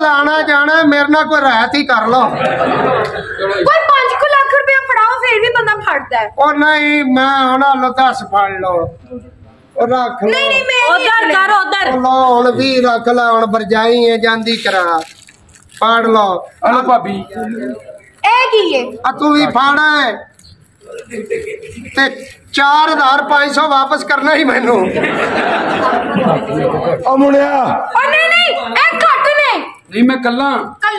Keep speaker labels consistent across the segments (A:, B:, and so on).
A: ਲਾਣਾ ਜਾਣਾ ਮੇਰੇ ਨਾਲ ਕੋਈ ਰਹਿਤ ਹੀ ਕਰ ਲੋ
B: ਕੋਈ 5 ਲੱਖ ਰੁਪਏ ਫੜਾਓ ਫਿਰ ਵੀ ਬੰਦਾ ਫੜਦਾ ਹੈ।
A: ਉਹ ਨਹੀਂ ਮੈਂ ਹੁਣ ਲੋ ਦੱਸ ਫੜ ਲੋ ਉਹ ਰੱਖ ਲੋ
B: ਨਹੀਂ ਨਹੀਂ ਮੈਂ
C: ਉਧਰ ਕਰ ਉਧਰ।
A: ਲੋ ਹੁਣ ਵੀ ਰੱਖ ਲੈ ਹੁਣ ਵਰਜਾਈ ਹੈ ਜਾਂਦੀ ਕਰਾ। ਫੜ ਲੋ
D: ਹਲੋ ਭਾਬੀ।
B: ਇਹ ਕੀ ਹੈ?
A: ਆ ਤੂੰ ਵੀ ਫਾੜਾ ਹੈ ਤੇ 4500 ਵਾਪਸ ਕਰਨਾ ਹੀ ਮੈਨੂੰ।
E: ਉਹ ਮੁੰਡਿਆ।
B: ਉਹ ਨਹੀਂ ਨਹੀਂ ਨੇ
D: ਨਹੀਂ ਮੈਂ ਕੱਲਾ
B: ਕੱਲ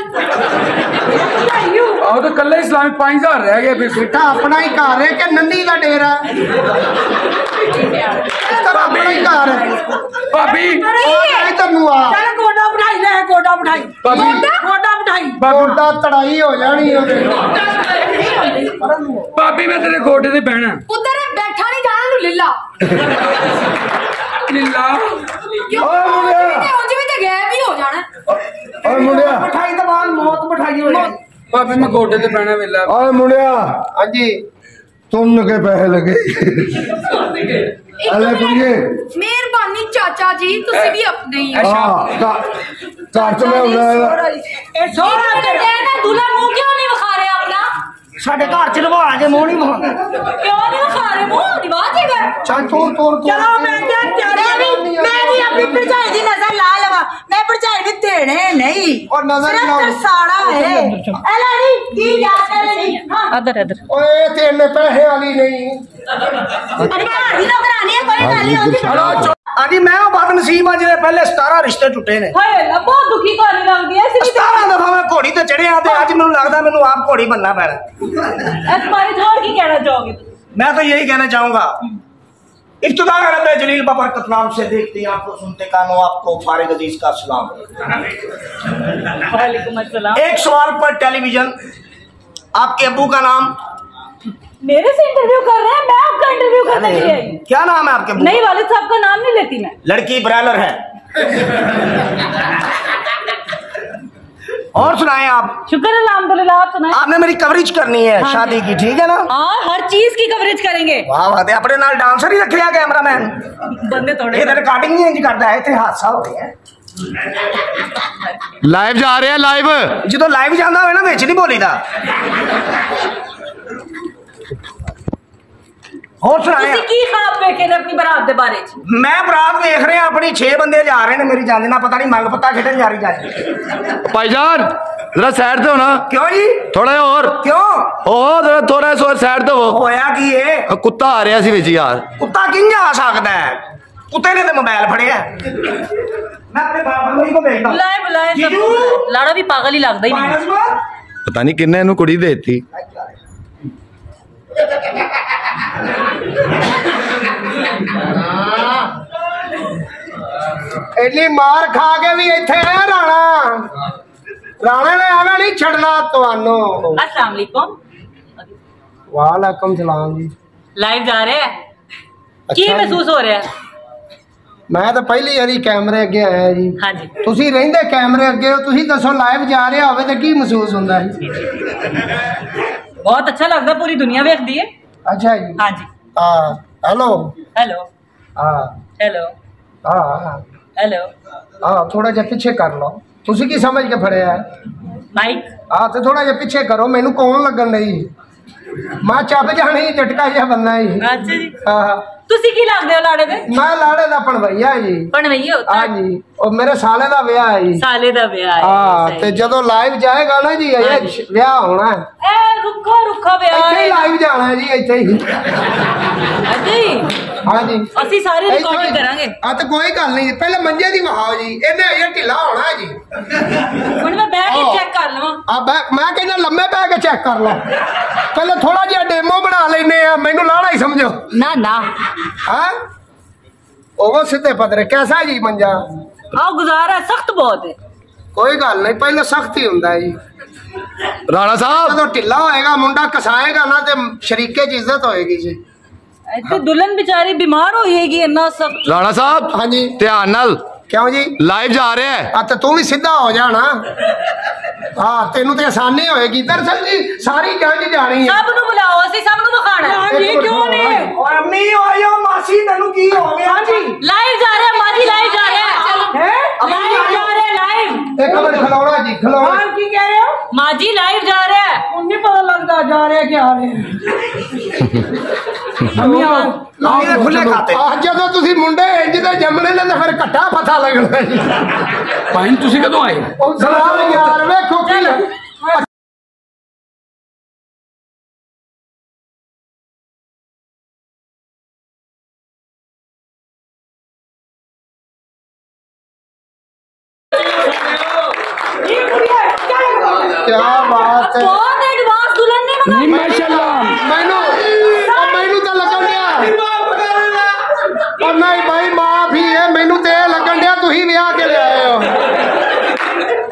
D: ਆਹ ਤਾਂ ਕੱਲਾ ਇਸਲਾਮੀ 5000 ਰਹਿ ਗਿਆ ਫਿਰ
A: ਬੇਟਾ ਆਪਣਾ ਹੀ ਘਰ ਹੈ ਕਿ ਨੰਦੀ ਦਾ ਡੇਰਾ ਤੇਰਾ ਆਪਣਾ ਹੀ ਘਰ ਹੈ
D: ਭਾਬੀ
A: ਉਹ ਨਹੀਂ ਤੈਨੂੰ ਆ
C: ਚੱਲ ਗੋਡਾ ਬਿਠਾਈ ਲੈ ਗੋਡਾ ਬਿਠਾਈ
D: ਭਾਬੀ
C: ਗੋਡਾ ਬਿਠਾਈ
D: ਭਾਬੀ
A: ਗੋਡਾ ਤੜਾਈ ਹੋ ਜਾਣੀ ਉਹਦੇ
D: ਭਾਬੀ ਮੈਂ ਤੇਰੇ ਗੋਡੇ ਤੇ ਬਹਿਣਾ
B: ਉਧਰ ਬੈਠਾ ਨਹੀਂ ਜਾਣਾ ਨੂੰ ਲਿੱਲਾ
D: ਲੀਲਾ
E: ਓਏ ਓਏ ਮੁੰਡਿਆ
C: ਬਿਠਾਈ ਤਾਂ ਬਾਅਦ ਮੌਤ ਬਿਠਾਈ ਹੋਣੀ
D: ਭਾਬੀ ਮੈਂ ਗੋਡੇ ਤੇ ਬਹਿਣਾ ਵੇਲਾ
E: ਓਏ ਮੁੰਡਿਆ
A: ਹਾਂਜੀ
E: ਤੁੰਨ ਕੇ ਪੈਸੇ ਲੱਗੇ
B: ਇੱਕ
E: ਅਲੇ
B: ਮਿੰਟ।
E: ਕੁੜੀਏ
B: ਮਿਹਰਬਾਨੀ ਚਾਚਾ ਜੀ ਤੁਸੀਂ ਵੀ ਆਪਣੇ ਹੀ ਹੋ
E: ਹਾਂ ਕਾ ਕੱਟ ਲੈ ਉਹਦਾ
C: ਇਹ ਸੋਹਣਾ ਤੇਰਾ
B: ਇਹ ਨਾ ਦੁਲਾ ਮੂੰਹ ਕਿਉਂ ਨਹੀਂ ਵਿਖਾ ਰਿਹਾ ਆਪਣਾ
C: ਸਾਡੇ ਘਰ ਚ ਲਵਾ ਕੇ ਮੂੰਹ ਨਹੀਂ ਮੋਹ
B: ਕਿਉਂ ਨਹੀਂ ਵਿਖਾ ਰਹੇ ਮੂੰਹ ਨਿਵਾਜ ਹੈਗਾ
A: ਚੱਲ ਤੂੰ ਤੋਰ ਤੋਰ
C: ਚਲੋ ਮੈਂ ਕਿਹਾ ਮੈਂ ਵੀ ਮੈਂ ਵੀ ਆਪਣੀ ਭਰਜਾਈ ਦੀ ਨਜ਼ਰ ਲਾ ਲਵਾਂ ਮੈਂ ਭਰਜਾਈ ਨੂੰ ਦੇਣੇ ਨਹੀਂ।
A: ਉਹ ਨਜ਼ਰ
C: ਸਿਰਫ
A: ਨਾ-
C: ਤਰਸਾਲਾ ਹੈ। ਐ ਲੈਣੀ ਕੀ ਯਾਦ ਕਰ ਲੈਣੀ ਹਾਂ?
F: ਅਦਰ ਅਦਰ
A: ਓਏ ਤੇ ਇੰਨੇ ਪੈਸੇ ਵਾਲੀ ਨਹੀਂ।
C: ਅਰੇ ਘਰ ਦੀ ਨੌਕਰਾਨੀ ਹੈ ਕੋਈ ਗੱਲ ਨਹੀਂ ਉਹਦੀ
G: ਆਂਦੀ ਮੈਂ ਉਹ ਬਦਨਸੀਬ ਆ ਜਿਹਦੇ ਪਹਿਲੇ 17 ਰਿਸ਼ਤੇ ਟੁੱਟੇ ਨੇ।
C: ਹਾਏ ਅੱਲਾ ਬਹੁਤ ਦੁਖੀ ਕਹਾਣੀ ਲੱਗਦੀ ਐ ਸੀ
G: 17 ਦਫਾ ਮੈਂ ਘੋੜੀ ਤੇ ਚੜਿਆ ਤੇ ਅੱਜ ਮੈਨੂੰ ਲੱਗਦਾ ਮੈਨੂੰ ਆਪ ਘੋੜੀ ਬੰਨਾ ਪੈਣਾ।
C: ਇਸ ਬਾਰੇ ਹੋਰ ਕੀ ਕਹਿਣਾ ਚਾਹੋਗੇ?
G: ਮੈਂ ਤਾਂ ਇਹੀ ਕਹਿਣਾ ਚਾਹੂੰਗਾ। इब्तदा रब जलील बबरकत नाम से देखते हैं आपको सुनते कानो आपको फारिग अज़ीज़ का सलाम। एक सवाल पर टेलीविज़न आपके अबू का नाम?
C: मेरे से इंटरव्यू कर रहे हैं मैं आपका इंटरव्यू करने के लिए।
G: क्या नाम है आपके
C: नहीं वालिद साहब का नाम नहीं लेती मैं।
G: लड़की ब्रैलर है। और सुनाए आप
C: शुक्र है अल्हम्दुलिल्लाह आप सुनाए
G: आपने मेरी कवरेज करनी है
C: हाँ
G: शादी की ठीक है ना
C: हाँ हर चीज की कवरेज करेंगे
G: वाह वाह ते अपने नाल डांसर ही रख लिया कैमरामैन
C: बंदे थोड़े
G: ये तो रिकॉर्डिंग नहीं इंज करता है इतने हादसा हो गया
E: ਲਾਈਵ ਜਾ ਰਿਹਾ ਲਾਈਵ
G: ਜਦੋਂ ਲਾਈਵ ਜਾਂਦਾ ਹੋਵੇ ਨਾ ਵਿੱਚ ਨਹੀਂ ਬੋਲੀਦਾ ਹੋਰ ਸੁਣਾਇਆ?
C: ਤੁਸੀਂ ਕੀ ਖਾਬ ਬੈਠੇ ਨੇ ਆਪਣੀ ਬਰਾਤ ਦੇ ਬਾਰੇ ਚ?
G: ਮੈਂ ਬਰਾਤ ਦੇਖ ਰਿਹਾ ਆਪਣੀ 6 ਬੰਦੇ ਜਾ ਰਹੇ ਨੇ ਮੇਰੀ ਜਾਂਦੇ ਨਾਲ ਪਤਾ ਨਹੀਂ ਮੰਗ ਪੱਤਾ ਖੇਡਣ ਜਾ ਰਹੀ ਜਾ
E: ਭਾਈ ਜਾਨ ਜਰਾ ਸਾਈਡ ਤੇ ਹੋਣਾ।
G: ਕਿਉਂ ਜੀ?
E: ਥੋੜਾ ਹੋਰ।
G: ਕਿਉਂ?
E: ਉਹ ਜਰਾ ਥੋੜਾ ਸੋਰ ਸਾਈਡ ਤੇ ਹੋ
G: ਹੋਇਆ ਕੀ ਏ?
E: ਕੁੱਤਾ ਆ ਰਿਹਾ ਸੀ ਵਿੱਚ ਯਾਰ।
G: ਕੁੱਤਾ ਕਿੰਝ ਆ ਸਕਦਾ ਹੈ? ਕੁੱਤੇ ਨੇ ਤੇ ਮੋਬਾਈਲ ਫੜਿਆ। ਮੈਂ ਆਪਣੇ ਬਾਬਾ ਨੂੰ
C: ਹੀ ਕੋ
G: ਬੁਲਾਏ
C: ਬੁਲਾਏ ਸਭ ਲਾੜਾ ਵੀ ਪਾਗਲ ਹੀ ਲੱਗਦਾ
G: ਹੀ ਨਹੀਂ।
E: ਪਤਾ ਨਹੀਂ ਕਿੰਨੇ ਇਹਨੂੰ ਕੁੜੀ ਦੇਤੀ।
A: ਇੰਨੀ ਮਾਰ ਖਾ ਕੇ ਵੀ ਇੱਥੇ ਆ ਰਾਣਾ ਰਾਣਾ ਨੇ ਐਵੇਂ ਨਹੀਂ ਛੱਡਣਾ ਤੁਹਾਨੂੰ
C: अस्सलाम वालेकुम
A: ਵਾਲੇਕਮ ਸਲਾਮ ਜੀ
C: लाइव जा रहे हैं की
A: अच्छा जी।
C: महसूस हो रहा है
A: ਮੈਂ ਤਾਂ ਪਹਿਲੀ ਵਾਰੀ ਕੈਮਰੇ ਅੱਗੇ ਆਇਆ ਜੀ
C: हाँ जी
A: ਤੁਸੀਂ ਰਹਿੰਦੇ ਕੈਮਰੇ ਅੱਗੇ ਹੋ ਤੁਸੀਂ ਦੱਸੋ ਲਾਈਵ ਜਾ ਰਿਹਾ ਹੋਵੇ ਤਾਂ ਕੀ ਮਹਿਸੂਸ ਹੁੰਦਾ ਹੈ
C: बहुत अच्छा लगता पूरी दुनिया देख दी है
A: ਅੱਛਾ ਜੀ
C: हाँ जी
A: ਹਾਂ ਹੈਲੋ
C: हेलो
A: ਹਾਂ
C: हेलो
A: ਹਾਂ
C: हेलो
A: ਹਾਂ ਥੋੜਾ ਜਿਹਾ ਪਿੱਛੇ ਕਰ ਲਓ ਤੁਸੀਂ ਕੀ ਸਮਝ ਕੇ ਫੜਿਆ ਹੈ
C: माइक
A: ਹਾਂ ਤੇ ਥੋੜਾ ਜਿਹਾ ਪਿੱਛੇ ਕਰੋ ਮੈਨੂੰ ਕੌਣ ਲੱਗਣ ਨਹੀਂ ਮੈਂ ਚੱਪ ਜਾਣੀ ਝਟਕਾ ਜਿਹਾ ਬੰਦਾ ਹੀ
C: अच्छा जी
A: ਹਾਂ ਹਾਂ
C: ਤੁਸੀਂ ਕੀ ਲੱਗਦੇ ਹੋ ਲਾੜੇ ਦੇ?
A: ਮੈਂ ਲਾੜੇ ਦਾ ਭਣਵਈਆ ਜੀ।
C: ਪਣਵਈ ਹੋ
A: ਹਾਂ ਜੀ ਉਹ ਮੇਰੇ ਸਾਲੇ ਦਾ ਵਿਆਹ ਹੈ ਜੀ।
C: ਸਾਲੇ ਦਾ ਵਿਆਹ ਹੈ
A: ਹਾਂ। ਤੇ ਜਦੋਂ ਲਾਈਵ ਜਾਏਗਾ ਨਾ ਜੀ ਇਹ। ਵਿਆਹ ਹੋਣਾ ਹੈ।
C: ਐ ਰੁੱਖਾ ਰੁੱਖਾ ਵਿਆਹ
A: ਇੱਥੇ ਹੀ
C: ਹੈ।
A: ਲਾਈਵ ਜਾਣਾ ਹੈ ਜੀ ਇੱਥੇ ਹੀ।
C: ਅਜੀ
A: ਹਾਂ ਜੀ।
C: ਅਸੀਂ ਸਾਰੇ ਰਿਕਾਰਡਿੰਗ ਕਰਾਂਗੇ।
A: ਆ ਤਾਂ ਕੋਈ ਗੱਲ ਨਹੀਂ ਪਹਿਲੇ ਮੰਜੇ ਦੀ ਵਹਾਓ ਜੀ ਇਹਨੇ ਇਹ ਢਿੱਲਾ ਹੋਣਾ ਹੈ ਜੀ।
C: ਹੁਣ ਮੈਂ ਬੈਠ ਕੇ। ਚੈੱਕ ਕਰ ਲਵਾਂ।
A: ਆ ਮੈਂ ਚੈੱਕ ਕਰ ਲਓ ਪਹਿਲੇ ਥੋੜਾ ਜਿਹਾ ਡੈਮੋ ਬਣਾ ਲੈਨੇ ਆ ਮੈਨੂੰ ਲਾਣਾ ਹੀ ਸਮਝੋ
C: ਨਾ ਨਾ
A: ਹਾਂ ਉਹ ਸਿੱਧੇ ਪਦਰੇ ਕੈਸਾ ਜੀ ਮੰਜਾ
C: ਆਹ ਗੁਜ਼ਾਰਾ ਸਖਤ ਬਹੁਤ ਹੈ
A: ਕੋਈ ਗੱਲ ਨਹੀਂ ਪਹਿਲੇ ਸਖਤ ਹੀ ਹੁੰਦਾ ਹੈ ਜੀ
E: ਰਾਣਾ ਸਾਹਿਬ
A: ਜਦੋਂ ਢਿੱਲਾ ਹੋਏਗਾ ਮੁੰਡਾ ਕਸਾਏਗਾ ਨਾ ਤੇ ਸ਼ਰੀਕੇ ਚ ਇੱਜ਼ਤ ਹੋਏਗੀ ਜੀ
C: ਇੱਥੇ ਦੁਲਹਨ ਵਿਚਾਰੀ ਬਿਮਾਰ ਹੋਏਗੀ ਇੰਨਾ ਸਖਤ
E: ਰਾਣਾ ਸਾਹਿਬ
A: ਹਾਂਜੀ
E: ਧਿਆਨ ਨਾਲ
A: ਕਿਉਂ ਜੀ?
E: ਲਾਈਵ ਜਾ ਰਿਹਾ ਹੈ।
A: ਆ ਤੇ ਤੂੰ ਵੀ ਸਿੱਧਾ ਹੋ ਜਾਣਾ ਹਾਂ ਤੈਨੂੰ ਤੇ ਆਸਾਨੀ ਹੋਏਗੀ। ਦਰਸਲ ਜੀ ਸਾਰੀ ਗੰਜ ਜਾਣੀ ਹੈ।
C: ਸਭ ਨੂੰ ਬੁਲਾਓ ਅਸੀਂ ਸਭ ਨੂੰ ਵਿਖਾਣਾ
A: ਇਹ
C: ਕਿਉਂ ਨੇ?
G: ਓਏ ਅੰਮੀ ਆਇਓ ਮਾਸੀ ਤੈਨੂੰ ਕੀ ਹੋ ਗਿਆ? ਜੀ
C: ਲਾਈਵ ਜਾ ਰਿਹਾ ਮਾਜੀ ਲਾਈਵ ਜਾ ਰਿਹਾ।
G: ਹੈ?
C: ਲਾਈਵ ਜਾ ਰਿਹਾ ਲਾਈਵ
A: ਇੱਕ ਮਿੰਟ ਖਲਾਉਣਾ ਜੀ
C: ਖਲਾਉਣਾ ਹਾਂ ਕੀ ਕਹਿ ਰਹੇ
F: ਹੋ? ਮਾਜੀ ਲਾਈਵ ਜਾ ਰਿਹਾ।
C: ਉਹਨੇ ਪਤਾ ਲੱਗਦਾ ਜਾ ਰਿਹਾ ਕਿ ਆ ਰਿਹਾ।
A: ਮੰਮੀ ਆ
G: ਇਹਦੇ ਖੁੱਲੇ ਖਾਤੇ।
A: ਆ ਜਦੋਂ ਤੁਸੀਂ ਮੁੰਡੇ ਇੰਜ ਦੇ ਜੰਮਣੇ ਨੇ ਤਾਂ ਫਿਰ ਘੱਟਾ ਪਤਾ ਲੱਗਣਾ ਜੀ
D: ਭਾਈ ਤੁਸੀਂ ਕਦੋਂ ਆਏ
A: ਉਹ ਸਲਾਮ ਯਾਰ ਵੇਖੋ ਕੀ क्या बात है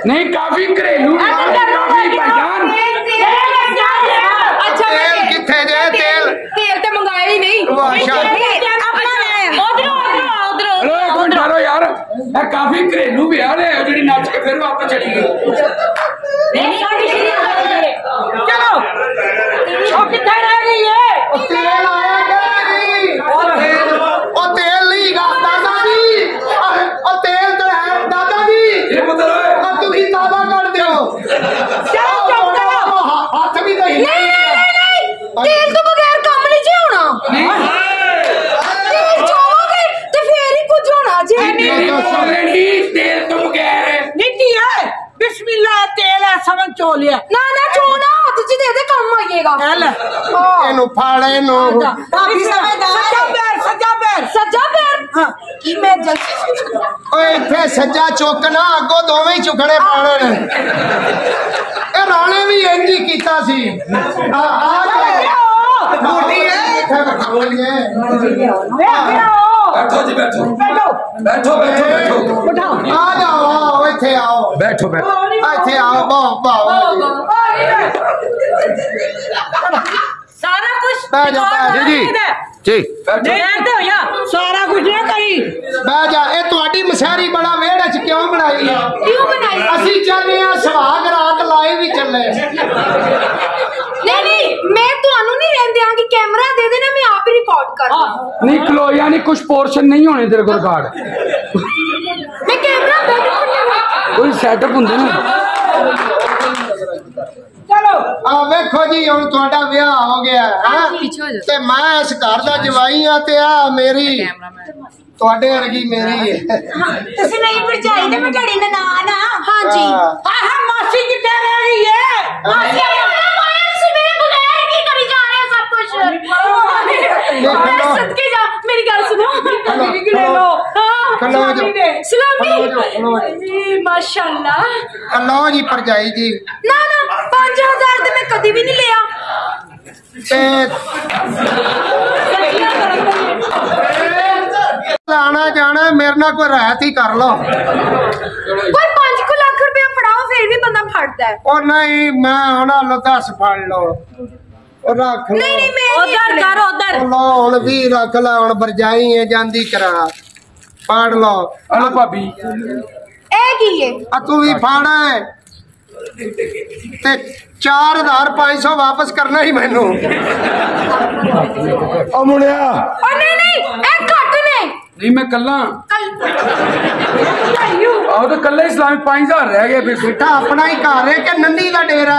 D: नहीं काफ़ी घरेलू काफ़ी
F: पहचान तेल किथे
C: जे तेल तेल तो मंगाया ही
A: नहीं
D: यार काफ़ी घरेलू
A: भी नच के फिर वापस
C: चली
B: गई फाड़े नो इथे चुकना अगो
D: दोवे चुकने पाने राणे भी
C: इंज ही
A: किया आओ। इथे
D: आओ। बैठो
A: बैठो इथे आओ। बाओ बाओ
F: ਸਾਰਾ ਕੁਝ
A: ਬਹਿ ਜਾ ਬਹਿ
E: ਜੀ। ਜੀ।
F: ਰਹਿਣ ਦੇ ਹੋਇਆ
C: ਸਾਰਾ ਕੁਝ ਨਾ ਕਰੀ।
A: ਬਹਿ ਜਾ। ਇਹ ਤੁਹਾਡੀ ਮਸ਼ਹਰੀ ਬੜਾ ਵੇੜ ਚ ਕਿਉਂ ਬਣਾਈ ਆ?
B: ਕਿਉਂ ਬਣਾਈ?
A: ਅਸੀਂ ਚਾਹਨੇ ਆ ਸੁਹਾਗ ਰਾਤ ਲਾਏ ਵੀ ਚੱਲੇ।
B: ਨਹੀਂ ਨਹੀਂ ਮੈਂ ਤੁਹਾਨੂੰ ਨਹੀਂ ਰਹਿਣ ਦਿਆਂਗੀ। ਕੈਮਰਾ ਦੇ ਦੇਣਾ ਮੈਂ ਆਪ ਹੀ ਰਿਕਾਰਡ ਕਰ
D: ਹਾਂ। ਨਿਕਲੋ ਯਾਨੀ ਕੁਝ ਪੋਰਸ਼ਨ ਨਹੀਂ ਹੋਣੇ ਤੇਰੇ ਕੋਲ ਰਿਕਾਰਡ
B: ਮੈਂ ਕੈਮਰਾ ਬੈਠ
D: ਕੋਈ ਸੈਟਅਪ ਹੁੰਦੇ ਨਾ।
A: ਆ ਵੇਖੋ ਜੀ ਹੁਣ ਤੁਹਾਡਾ ਵਿਆਹ ਹੋ ਗਿਆ ਹੈ? ਤੇ ਮੈਂ ਇਸ ਘਰ ਦਾ ਜਵਾਈ ਆ ਤੇ ਆ ਮੇਰੀ। ਤੁਹਾਡੇ ਵਰਗੀ ਮੇਰੀ ਹੈ।
C: ਤੁਸੀਂ ਨਹੀਂ ਭਰਜਾਈ ਤੇ ਮੈਂ ਤੁਹਾਡੀ ਨਨਾਣ ਆ।
B: ਹਾਂਜੀ।
A: ਹਾਂ।
C: ਆਹ ਮਾਸੀ ਕਿੱਥੇ ਰਹਿ ਗਈ ਹੈ।
B: ਮਾਸੀ ਆਇਆ ਮਾਇਆ ਤੁਸੀਂ ਮੇਰੇ ਬਗੈਰ ਕੀ ਕਰੀ ਜਾ ਰਹੇ ਹੋ ਸਭ ਕੁਝ। ਸਦਕੇ ਜਾ ਮੇਰੀ ਗੱਲ ਸੁਣੋ।
A: ਖਲੋ,
B: ਮੇਰੀ ਗੱਲ ਲੋ
A: ਖਲੋ ਜਾ। ਖਲੋ ਜਾ,
B: ਸਲਾਮੀ
A: ਖਲੋ ਜਾ।
B: ਜੀ ਮਾਸ਼ਾਅੱਲਾ।
A: ਅੱਲਾਹ ਜੀ ਪਰਜਾਈ ਜੀ।
B: ਨਾ ਨਾ 5000 ਤੇ ਮੈਂ ਕਦੀ ਵੀ ਨਹੀਂ ਲਿਆ।
A: ਤੇ ਆਣਾ ਜਾਣਾ ਮੇਰੇ ਨਾਲ ਕੋਈ ਰਹਿਤ ਹੀ ਕਰ ਲਓ।
B: ਕੋਈ 5 ਲੱਖ ਰੁਪਏ ਫੜਾਓ ਫਿਰ ਵੀ ਬੰਦਾ ਫੜਦਾ ਹੈ।
A: ਉਹ ਨਹੀਂ ਮੈਂ ਉਹਨਾਂ ਨੂੰ ਦੱਸ ਫੜ ਲਓ। ਰੱਖ ਲਓ
B: ਨਹੀਂ ਨਹੀਂ ਮੈਂ
F: ਉਧਰ ਕਰ ਉਧਰ
A: ਉਹ ਲਓ ਹੁਣ ਵੀ ਰੱਖ ਲੈ ਹੁਣ ਵਰਜਾਈ ਹੈ ਜਾਂਦੀ ਕਰਾ ਫੜ ਲਓ
D: ਹਲੋ ਭਾਬੀ
B: ਇਹ ਕੀ ਹੈ
A: ਆ ਤੂੰ ਵੀ ਫੜ ਤੇ 4500 ਵਾਪਸ ਕਰਨਾ ਹੀ ਮੈਨੂੰ
E: ਉਹ ਮੁੰਡਿਆ
B: ਉਹ ਨਹੀਂ ਨਹੀਂ ਇਹ ਘੱਟ ਨੇ
D: ਨਹੀਂ ਮੈਂ ਕੱਲਾ
B: ਕੱਲ
D: ਆਹ ਤਾਂ ਕੱਲਾ ਇਸਲਾਮੀ 5000 ਰਹਿ ਗਿਆ ਫਿਰ
A: ਬੇਟਾ ਆਪਣਾ ਹੀ ਘਰ ਹੈ ਕਿ ਨੰਦੀ ਦਾ ਡੇਰਾ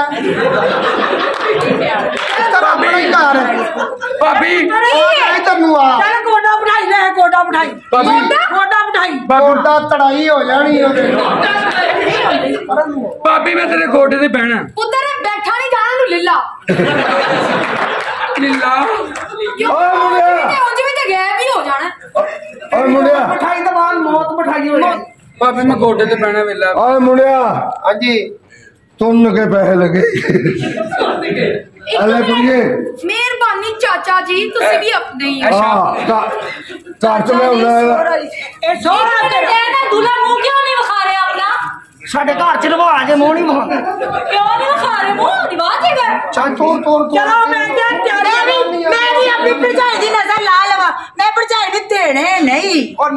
D: ਬਿਠਾਈ।
C: ਗੋਡਾ ਗੋਡਾ
D: ਬਿਠਾਈ।
A: ਗੋਡਾ ਤੜਾਈ ਹੋ ਜਾਣੀ ਉਹਦੇ
D: ਮੈਂ ਤੇਰੇ ਗੋਡੇ ਤੇ ਬਹਿਣਾ।
B: ਪੁੱਤਰ ਬੈਠਾ ਨਹੀਂ ਜਾਣਾ ਨੂੰ ਲੀਲਾ।
D: ਲੀਲਾ?
A: ਓਏ ਮੁੰਡਿਆ।
B: ਉਂਝ ਵੀ ਤੇ ਗਾਇਬ ਹੀ ਹੋ ਜਾਣਾ।
A: ਓਏ ਮੁੰਡਿਆ।
C: ਬਿਠਾਈ ਤਾਂ ਬਾਅਦ ਮੌਤ ਬਿਠਾਈ ਹੋਣੀ
D: ਭਾਬੀ ਮੈਂ ਗੋਡੇ ਤੇ ਬਹਿਣਾ ਵੇਲਾ।
E: ਓਏ ਮੁੰਡਿਆ।
A: ਹਾਂਜੀ।
E: ਤੁਮ ਕੇ ਪੈਸੇ ਲਗੇ
B: ਇੱਕ
E: ਅਲੇ
B: ਮਿੰਟ।
E: ਕੁੜੀਏ
B: ਮਿਹਰਬਾਨੀ ਚਾਚਾ ਜੀ ਤੁਸੀਂ ਵੀ ਆਪਣੇ ਹੀ ਹੋ
E: ਹਾਂ ਘਰ ਚ ਮੈਂ ਹੁੰਦਾ
C: ए सोना तेरा
F: ਇਹਦਾ ਦੁਲਹਨ ਮੂੰਹ ਕਿਉਂ ਨਹੀਂ ਵਿਖਾ ਰਿਹਾ ਆਪਣਾ
G: ਸਾਡੇ ਘਰ ਚ ਰਵਾ ਜੇ ਮੋਹ ਨਹੀਂ ਮੋਹ
F: ਕਿਉਂ ਨਹੀਂ ਵਿਖਾ ਰਹੇ ਮੂੰਹ ਨਿਵਾਜ ਹੈਗਾ
A: ਚੱਲ ਤੋਰ ਤੋਰ ਤੋਰ
C: चलो मैं क्या
A: मैं भी-
C: मैं भी अपनी भरजाई दी नजर ला लवा मैं भरजाई ने देने नहीं
A: और